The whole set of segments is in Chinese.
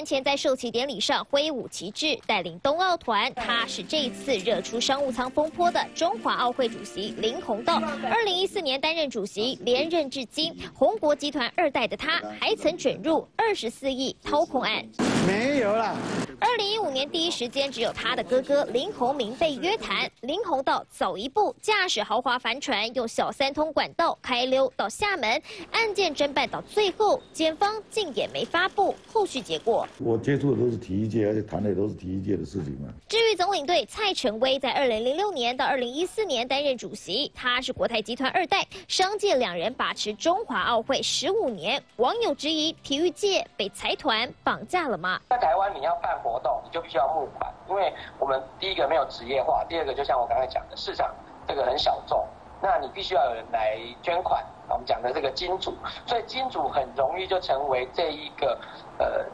年前在授旗典礼上挥舞旗帜，带领冬奥团。他是这次热出商务舱风波的中华奥会主席林红豆。二零一四年担任主席，连任至今。红国集团二代的他，还曾卷入二十四亿掏空案。没有了。二零一五年第一时间，只有他的哥哥林鸿明被约谈。林鸿道走一步，驾驶豪华帆船，用小三通管道开溜到厦门。案件侦办到最后，检方竟也没发布后续结果。我接触的都是体育界，而且谈的也都是体育界的事情嘛。至于总领队蔡成威，在二零零六年到二零一四年担任主席，他是国泰集团二代，商界两人把持中华奥会十五年。网友质疑，体育界被财团绑架了吗？在台湾，你要办活动，你就必须要募款，因为我们第一个没有职业化，第二个就像我刚才讲的，市场这个很小众，那你必须要有人来捐款。我们讲的这个金主，所以金主很容易就成为这一个呃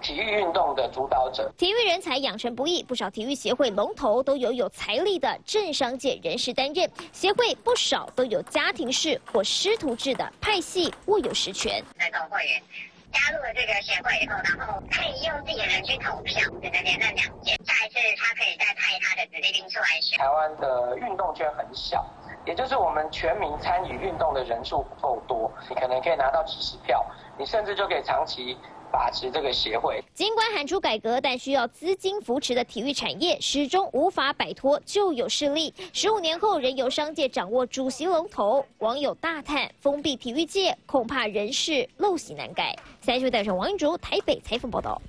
体育运动的主导者。体育人才养成不易，不少体育协会龙头都有有财力的政商界人士担任，协会不少都有家庭式或师徒制的派系握有实权。来到会员。加入了这个协会以后，然后可以用自己的人去投票，只能连任两届。下一次他可以再派他的子弟兵出来选。台湾的运动圈很小，也就是我们全民参与运动的人数不够多，你可能可以拿到几十票，你甚至就可以长期。把持这个协会，尽管喊出改革，但需要资金扶持的体育产业始终无法摆脱旧有势力。十五年后仍由商界掌握主席龙头，网友大叹封闭体育界，恐怕人事陋习难改。三十位代表王英竹台北采访报道。